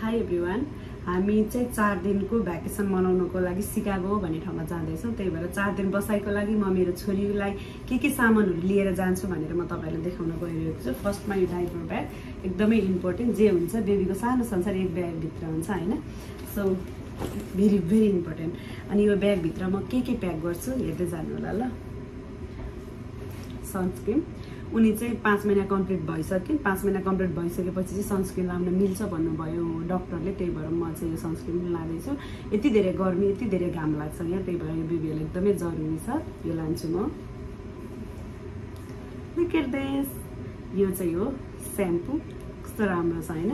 High everyone हामी चाहिँ चार दिनको भ्याकेसन मनाउनको लागि सिकागो भन्ने ठाउँमा जाँदैछौँ। त्यही भएर चार दिन बसाइको लागि म मेरो छोरीलाई के के सामानहरू लिएर जान्छु भनेर म तपाईँहरूलाई देखाउन गइरहेको छु। फर्स्टमा यो डाइपर ब्याग एकदमै इम्पोर्टेन्ट जे हुन्छ बेबीको सानो संसार एक ब्यागभित्र हुन्छ होइन? सो भेरी भेरी इम्पोर्टेन्ट अनि यो ब्यागभित्र म के के प्याक गर्छु हेर्दै जानु होला ल। सनस्क्रिन उनी चाहिँ पाँच महिना कम्प्लिट भइसक्यो पाँच महिना कम्प्लिट भइसकेपछि चाहिँ सनस्क्रिन लाउन मिल्छ भन्नुभयो डक्टरले त्यही भएर म चाहिँ यो सनस्क्रिन लाँदैछु। यति धेरै गर्मी यति धेरै घाम लाग्छ यहाँ त्यही भएर यो बेबीहरूलाई एकदमै जरुरी छ यो लान्छु म। देश यो चाहिँ हो स्याम्पू कस्तो राम्रो छ होइन?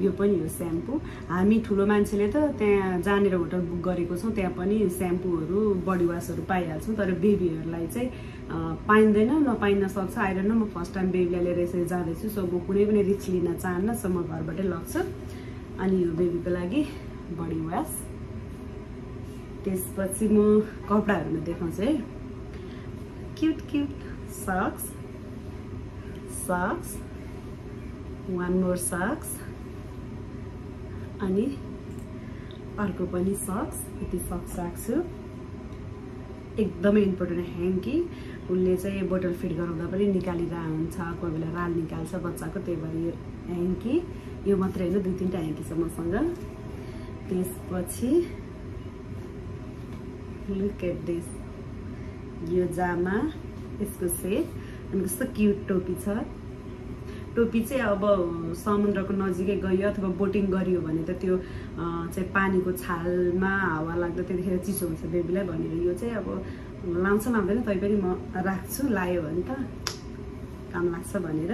यो पनि हो स्याम्पू हामी ठुलो मान्छेले त त्यहाँ जानेर होटल बुक गरेको छौँ त्यहाँ पनि स्याम्पूहरू बडी वासहरू पाइहाल्छौँ तर बेबीहरूलाई चाहिँ पाइँदैन नपाइन्न सक्छ। आएर न म फर्स्ट टाइम बेबीलाई लिएर यसरी जाँदैछु सो म कुनै पनि रिक्स लिन चाहन्न सो म घरबाटै लग्छु। अनि यो बेबीको लागि बडी वास। त्यसपछि म कपडाहरूमा देखाउँछु है। Cute cute socks socks one more socks अनि अर्को पनि सक्स यति सक्स राख्छु एकदमै इम्पोर्टेन्ट ह्याङ्की उसले चाहिँ बोटल फिट गराउँदा पनि निकालिरहेको हुन्छ कोही बेला राल निकाल्छ बच्चाको त्यही भएर यो ह्याङ्की यो मात्रै होइन दुई तिनवटा ह्याङ्की छ मसँग। त्यसपछि लुक एट दिस यो जामा यसको सेट अनि कस्तो क्युट टोपी छ। टोपी चाहिँ अब समुद्रको नजिकै गयो अथवा बोटिङ गरियो भने त त्यो चाहिँ पानीको छालमा हावा लाग्दा त्यतिखेर चिसो हुन्छ बेबीलाई भनेर यो चाहिँ अब लाउँछ लाउँदैन तैपनि म राख्छु लायो भने त काम लाग्छ भनेर।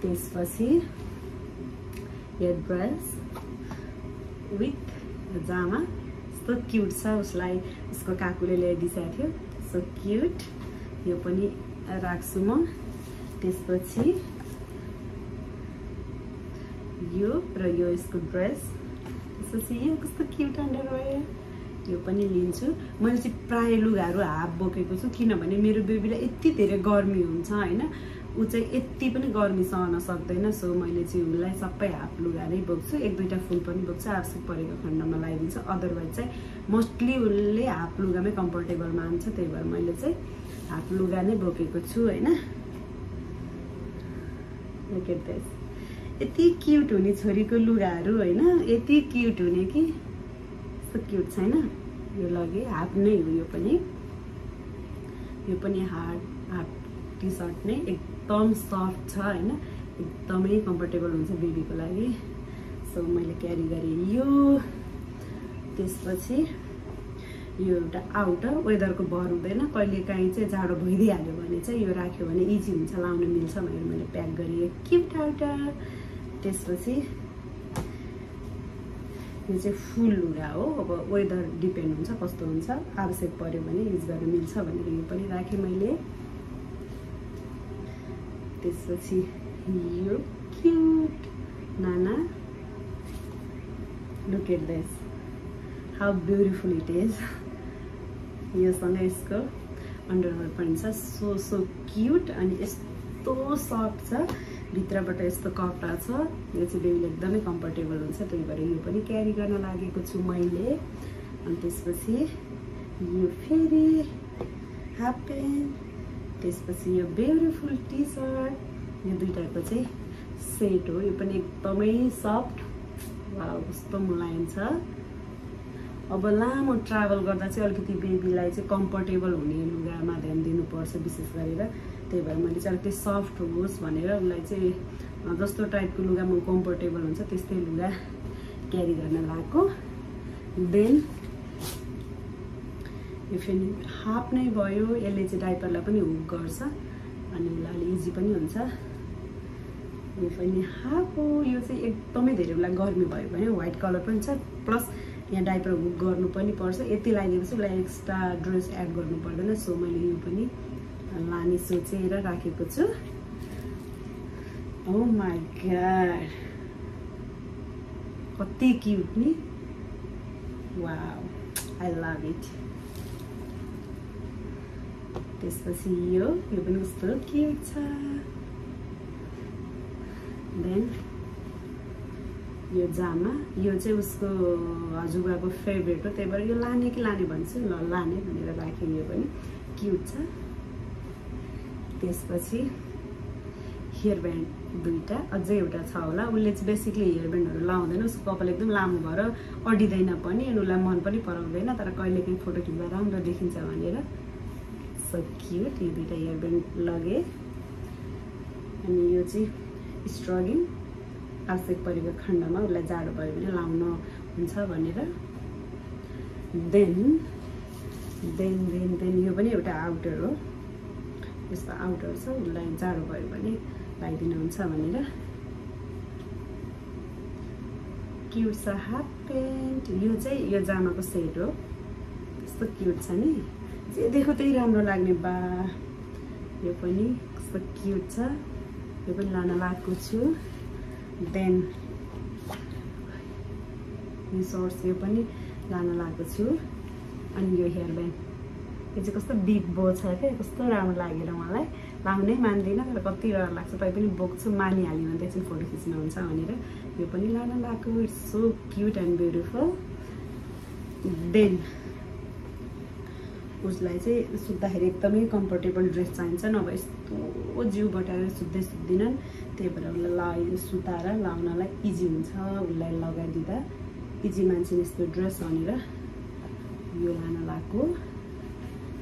त्यसपछि हेड ब्रस विथ जामा। यस्तो क्युट छ उसलाई। उसको काकुले ल्याइदिइसकेको थियो। सो क्युट यो पनि राख्छु म। त्यसपछि यो र यो यसको ड्रेस त्यसपछि यो कस्तो क्युट अन्डर यो पनि लिन्छु। मैले चाहिँ प्रायः लुगाहरू हाफ बोकेको छु किनभने मेरो बेबीलाई यति धेरै गर्मी हुन्छ होइन? ऊ चाहिँ यति पनि गर्मी सहन सक्दैन सो मैले चाहिँ उसलाई सबै हाफ लुगा नै बोक्छु। एक दुईवटा फुल पनि बोक्छु। आवश्यक परेको खण्डमा लगाइदिन्छु अदरवाइज चाहिँ मोस्टली उसले हाफ लुगामै कम्फर्टेबल मान्छ त्यही भएर मैले चाहिँ हाफ लुगा नै बोकेको छु होइन? यति क्युट हुने छोरीको लुगाहरू होइन यति क्युट हुने कि? यस्तो क्युट छैन। यो लगे हाफ नै हो यो पनि। यो पनि हार्ड हाफ टी सर्ट नै एकदम सफ्ट छ होइन? एकदमै कम्फर्टेबल हुन्छ बेबीको लागि। सो मैले क्यारी गरेँ यो। त्यसपछि यो एउटा आउटर वेदरको भर हुँदैन। कहिले काहीँ चाहिँ जाडो भइदिइहाल्यो भने चाहिँ यो राख्यो भने इजी हुन्छ लाउन मिल्छ भनेर मैले प्याक गरेँ। क्युट आउटर त्यसपछि यो चाहिँ फुल लुगा हो। अब वेदर डिपेन्ड हुन्छ कस्तो हुन्छ आवश्यक पऱ्यो भने युज गर्न मिल्छ भनेर यो पनि राखेँ मैले। त्यसपछि यो cute Nana look at this how beautiful it is योसँग यसको अन्डरवेयर पनि छ। सो सो क्युट अनि यस्तो सफ्ट छ। भित्रबाट यस्तो कपडा छ यो चाहिँ बेबीले एकदमै कम्फर्टेबल हुन्छ त्यही भएर यो पनि क्यारी गर्न लागेको छु मैले। अनि त्यसपछि यो फेरि हाफ प्यान्ट त्यसपछि यो ब्युटिफुल टी सर्ट यो दुइटाको चाहिँ सेट हो। यो पनि एकदमै सफ्ट वा कस्तो मुलायम छ। अब लामो ट्राभल गर्दा चाहिँ अलिकति बेबीलाई चाहिँ कम्फर्टेबल हुने लुगामा ध्यान दिनुपर्छ विशेष गरेर त्यही भएर मैले चाहिँ अलिकति सफ्ट होस् भनेर उसलाई चाहिँ जस्तो टाइपको लुगामा कम्फोर्टेबल हुन्छ त्यस्तै लुगा क्यारी गर्न लगाएको देन यो फेरि हाफ नै भयो यसले चाहिँ डाइपरलाई पनि हुक गर्छ अनि उसलाई इजी पनि हुन्छ। यो पनि हाफ हो यो चाहिँ एकदमै धेरै उसलाई गर्मी भयो भने व्हाइट कलर पनि छ प्लस यहाँ डाइपर हुक गर्नु पनि पर्छ। यति लगाइदिएपछि उसलाई एक्स्ट्रा ड्रेस एड गर्नु पर्दैन सो मैले यो पनि लाने सोचेर राखेको छु। ओ माई गाड कति क्युट नि? वा आई लभ इट त्यसपछि यो यो पनि कस्तो क्युट छ। देन यो जामा यो चाहिँ उसको हजुरबाको फेभरेट हो। त्यही भएर यो लाने कि लाने भन्छु। ल लाने भनेर राखेँ यो पनि। क्युट छ। त्यसपछि हेयर ब्यान्ड दुईवटा अझै एउटा छ होला। उसले चाहिँ बेसिकली हेयर ब्यान्डहरू लाउँदैन। उसको कपाल एकदम लामो भएर अडिँदैन पनि अनि उसलाई मन पनि पराउँदैन। तर कहिलेकाहीँ फोटो खिच्दा राम्रो देखिन्छ भनेर सो क्युट यो दुइटा हेयर ब्यान्ड लगेँ। अनि यो चाहिँ स्ट्रगिङ आवश्यक परेको खण्डमा उसलाई जाडो भयो भने लाउन हुन्छ भनेर। देन देन देन देन यो पनि एउटा आउटर हो। यस्तो आउटर छ उसलाई जाडो भयो भने लगाइदिनुहुन्छ भनेर। क्युट छ हाफ पेन्ट। यो चाहिँ यो जामाको सेट हो। कस्तो क्युट छ नि। जे देखो त्यही राम्रो लाग्ने बा। यो पनि कस्तो क्युट छ। यो पनि लान लगाएको छु। देन यो सर्ट्स यो पनि लान लगाएको छु। अनि यो हेयर ब्यान्ड यो चाहिँ कस्तो बिग बो छ क्या कस्तो राम्रो लागेर मलाई। लाउनै मान्दिनँ तर कति डर लाग्छ तै पनि बोक्छु मानिहाल्यो भने एकछिन फोटो खिच्नुहुन्छ भनेर। यो पनि लान लगाएको it's so cute and beautiful then उसलाई चाहिँ सुत्दाखेरि एकदमै कम्फर्टेबल ड्रेस चाहिन्छ नभए यस्तो जिउ बटाएर सुत्दै सुत्दिनन्। त्यही भएर उसलाई ला सुताएर लाउनलाई इजी हुन्छ उसलाई लगाइदिँदा। इजी मान्छे यस्तो ड्रेस भनेर यो लान लगाएको।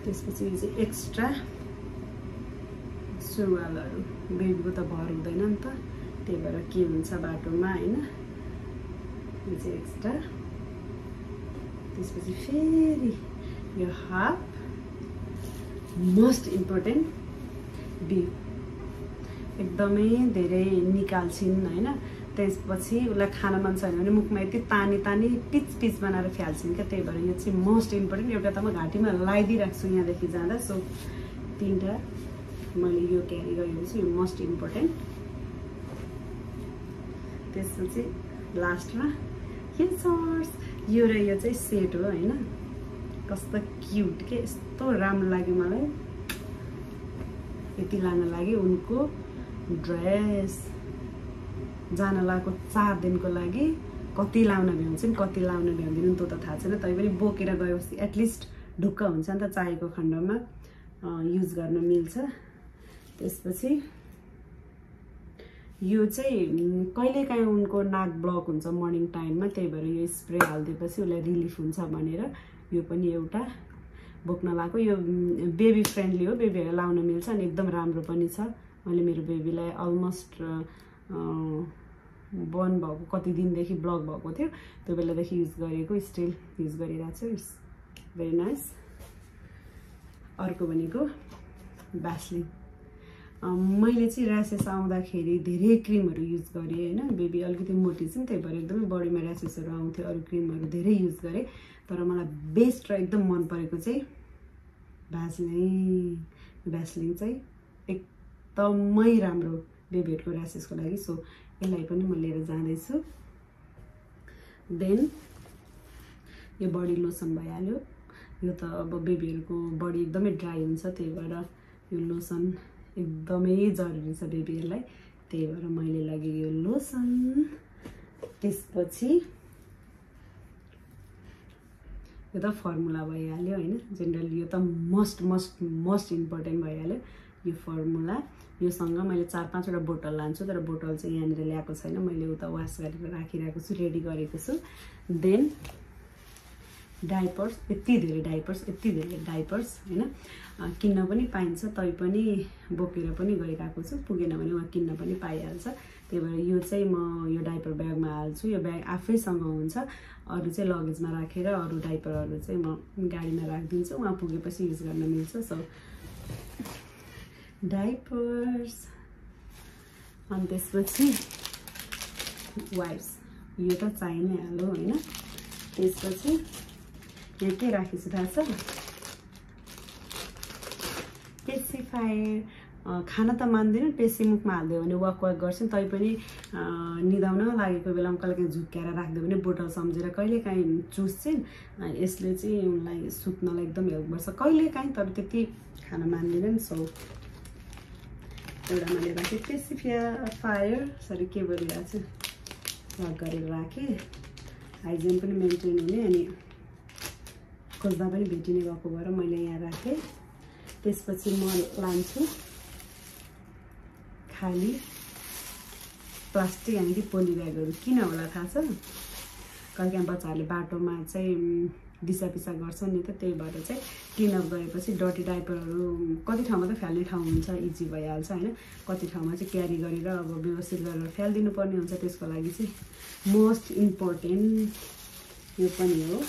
त्यसपछि यो चाहिँ एक्स्ट्रा सुरुवालहरू बेबीको त भर हुँदैन नि त। त्यही भएर के हुन्छ बाटोमा होइन? यो चाहिँ एक्स्ट्रा त्यसपछि फेरि यो हाफ मोस्ट इम्पोर्टेन्ट बिफ एकदमै धेरै निकाल्छिन् होइन? त्यसपछि उसलाई खान मन छैन भने मुखमा यति तानी तानी टिच टिच बनाएर फ्याल्छन् क्या त्यही भएर यो चाहिँ मोस्ट इम्पोर्टेन्ट एउटा त म घाँटीमा लगाइदिइरहेको छु यहाँदेखि जाँदा। सो तिनवटा मैले यो क्यारी गरेको छु यो मोस्ट इम्पोर्टेन्ट त्यसपछि लास्टमा के सर्स यो र यो चाहिँ सेट हो होइन? कस्तो क्युट के यस्तो राम्रो लाग्यो मलाई। यति लान लाग्यो उनको ड्रेस जान लगाएको चार दिनको लागि कति लाउन भ्याउँछन् कति लाउन भ्याउँदैनन् त्यो त थाहा छैन। तैपनि बोकेर गएपछि एटलिस्ट ढुक्क हुन्छ नि त चाहेको खण्डमा युज गर्न मिल्छ। त्यसपछि यो चाहिँ कहिलेकाहीँ उनको नाक ब्लक हुन्छ मर्निङ टाइममा त्यही भएर यो स्प्रे हालिदिएपछि उसलाई रिलिफ हुन्छ भनेर यो पनि एउटा बोक्न लगाएको यो बेबी फ्रेन्डली हो बेबीहरूलाई लाउन मिल्छ अनि एकदम राम्रो पनि छ। मैले मेरो बेबीलाई अलमोस्ट बन्द भएको कति दिनदेखि ब्लक भएको थियो त्यो बेलादेखि युज गरेको स्टिल युज गरिरहेको छु इट्स भेरी नाइस अर्को भनेको ब्यासलिन मैले चाहिँ ऱ्यासेस आउँदाखेरि धेरै क्रिमहरू युज गरेँ होइन? बेबी अलिकति मोटी चाहिँ त्यही भएर एकदमै बडीमा ऱ्यासेसहरू आउँथ्यो अरू क्रिमहरू धेरै युज गरेँ तर मलाई बेस्ट र एकदम मन परेको चाहिँ भ्यासलिन भ्यासलिन चाहिँ एकदमै राम्रो बेबीहरूको ऱ्यासेसको लागि। सो यसलाई पनि म लिएर जाँदैछु। देन यो बडी लोसन भइहाल्यो। यो त अब बेबीहरूको बडी एकदमै ड्राई हुन्छ त्यही भएर यो लोसन एकदमै जरुरी छ बेबीहरूलाई त्यही भएर मैले लगेँ यो लोसन। त्यसपछि यो त फर्मुला भइहाल्यो होइन? जेनरली यो त मस्ट मस्ट मस्ट इम्पोर्टेन्ट भइहाल्यो। यो फर्मुला योसँग मैले चार पाँचवटा बोतल लान्छु तर बोतल चाहिँ यहाँनिर ल्याएको छैन। मैले उता वास गरेर राखिरहेको छु रेडी गरेको छु। देन डाइपर्स यति धेरै डाइपर्स यति धेरै डाइपर्स होइन? किन्न पनि पाइन्छ तै पनि बोकेर पनि गइरहेको छु। पुगेन भने उहाँ किन्न पनि पाइहाल्छ। त्यही भएर यो चाहिँ म यो डाइपर ब्यागमा हाल्छु। यो ब्याग आफैसँग हुन्छ। अरू चाहिँ लगेजमा राखेर अरू डाइपरहरू चाहिँ म गाडीमा राखिदिन्छु। उहाँ पुगेपछि युज गर्न मिल्छ। सो डाइपर्स अनि त्यसपछि वाइप्स यो त चाहि नै हाल्यो होइन त्यसपछि यहाँ के राखेछु थाहा छ पेसिफायर खाना त मान्दैन पेसी मुखमा हालिदियो भने वाक वाक गर्छन् तैपनि निदाउन लागेको बेलामा कहिलेकाहीँ झुक्क्याएर राखिदियो भने बोटल सम्झेर कहिलेकाहीँ चुस्छन् यसले चाहिँ उनलाई सुत्नलाई एकदम हेल्प गर्छ। कहिलेकाहीँ तर त्यति खाना मान्दिनन् सो एउटा मैले राखेँ पेसिफिया फायर सरी के बोलिरहेको छु लक गरेर राखेँ। हाइजिन पनि मेन्टेन हुने अनि खोज्दा पनि भेटिने भएको भएर मैले यहाँ राखेँ। त्यसपछि म लान्छु। खाली प्लास्टिक अनि कि पोली ब्यागहरू किन होला थाहा छ? कहिले काहीँ बच्चाहरूले बाटोमा चाहिँ दिसा पिसा गर्छ नि त त्यही भएर चाहिँ क्लिनअप गरेपछि डटी डाइपरहरू कति ठाउँमा त फ्याल्ने ठाउँ हुन्छ इजी भइहाल्छ होइन? कति ठाउँमा चाहिँ क्यारी गरेर अब व्यवस्थित गरेर फ्यालिदिनु पर्ने हुन्छ त्यसको लागि चाहिँ मोस्ट इम्पोर्टेन्ट यो पनि हो।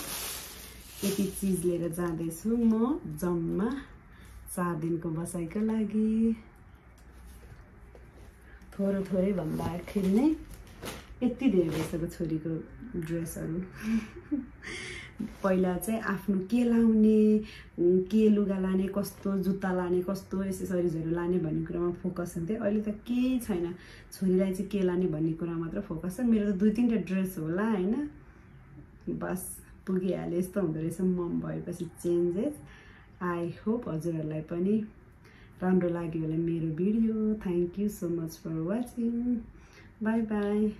यति चिज लिएर जाँदैछु म जम्मा चार दिनको बसाइको लागि। थोरो थोरै भन्दाखेरि नै यति धेरै भइसक्यो छोरीको ड्रेसहरू पहिला चाहिँ आफ्नो के लाउने के लुगा लाने कस्तो जुत्ता लाने कस्तो एसेसरिजहरू लाने भन्ने कुरामा फोकस हुन्थ्यो अहिले त केही छैन। छोरीलाई चाहिँ के लाने भन्ने कुरा मात्र फोकस छ। मेरो त दुई तिनवटा ड्रेस होला होइन? बस पुगिहाल्यो। यस्तो हुँदो रहेछ। मम भएपछि चेन्जेस आई होप हजुरहरूलाई पनि राम्रो लाग्यो होला मेरो video. Thank you so much for watching bye bye